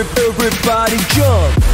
everybody jump.